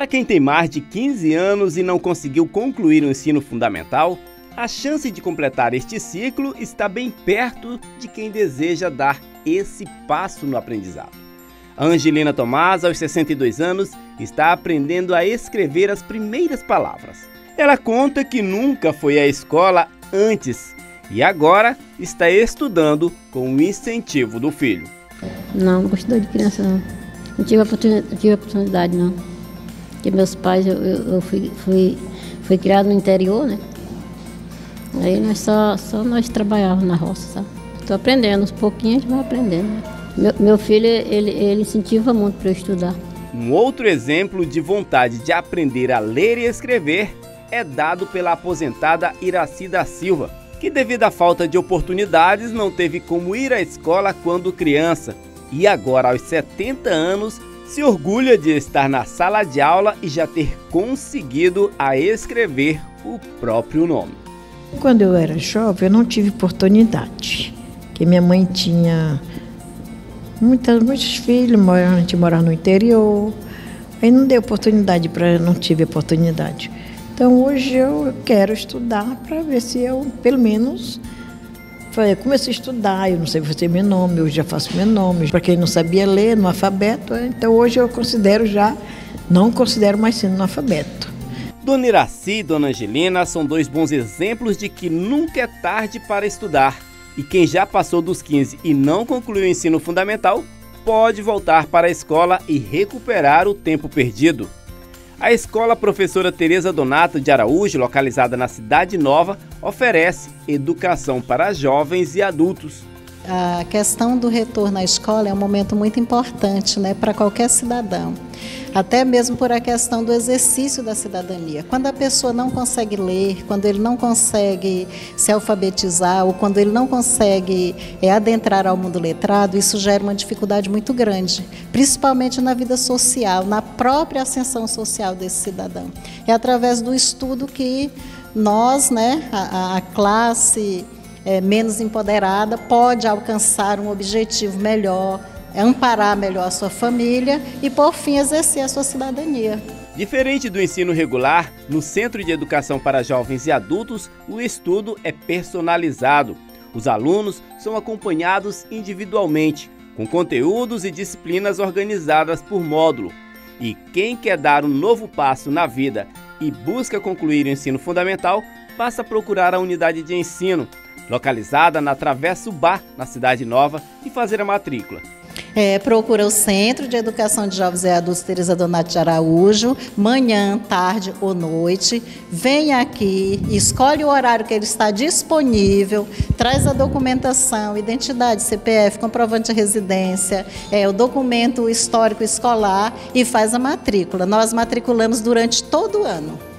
Para quem tem mais de 15 anos e não conseguiu concluir o ensino fundamental, a chance de completar este ciclo está bem perto de quem deseja dar esse passo no aprendizado. Angelina Tomás, aos 62 anos, está aprendendo a escrever as primeiras palavras. Ela conta que nunca foi à escola antes e agora está estudando com o incentivo do filho. Não, não gostei de criança não. Não tive oportunidade não. Porque meus pais, eu, eu fui, fui, fui criado no interior, né? Aí nós só, só nós trabalhávamos na roça, sabe? Estou aprendendo, uns pouquinhos a gente vai aprendendo. Né? Meu, meu filho, ele, ele incentiva muito para eu estudar. Um outro exemplo de vontade de aprender a ler e escrever é dado pela aposentada Iraci da Silva, que devido à falta de oportunidades não teve como ir à escola quando criança e agora aos 70 anos se orgulha de estar na sala de aula e já ter conseguido a escrever o próprio nome. Quando eu era jovem, eu não tive oportunidade, que minha mãe tinha muitas, muitos filhos, a gente morava no interior, aí não deu oportunidade para, não tive oportunidade. Então hoje eu quero estudar para ver se eu, pelo menos, comecei a estudar, eu não sei fazer meu nome, eu já faço meu nome. Para quem não sabia ler no alfabeto, então hoje eu considero já, não considero mais sendo no alfabeto. Dona Iraci e Dona Angelina são dois bons exemplos de que nunca é tarde para estudar. E quem já passou dos 15 e não concluiu o ensino fundamental, pode voltar para a escola e recuperar o tempo perdido. A escola professora Tereza Donato de Araújo, localizada na Cidade Nova, oferece educação para jovens e adultos. A questão do retorno à escola é um momento muito importante né, para qualquer cidadão até mesmo por a questão do exercício da cidadania. Quando a pessoa não consegue ler, quando ele não consegue se alfabetizar ou quando ele não consegue é, adentrar ao mundo letrado, isso gera uma dificuldade muito grande, principalmente na vida social, na própria ascensão social desse cidadão. É através do estudo que nós, né, a, a classe é, menos empoderada, pode alcançar um objetivo melhor amparar melhor a sua família e, por fim, exercer a sua cidadania. Diferente do ensino regular, no Centro de Educação para Jovens e Adultos, o estudo é personalizado. Os alunos são acompanhados individualmente, com conteúdos e disciplinas organizadas por módulo. E quem quer dar um novo passo na vida e busca concluir o ensino fundamental, basta procurar a unidade de ensino, localizada na Travessa Bar, na Cidade Nova, e fazer a matrícula. É, procura o Centro de Educação de Jovens e Adultos Teresa Donato de Araújo, manhã, tarde ou noite. Vem aqui, escolhe o horário que ele está disponível, traz a documentação, identidade, CPF, comprovante de residência, é, o documento histórico escolar e faz a matrícula. Nós matriculamos durante todo o ano.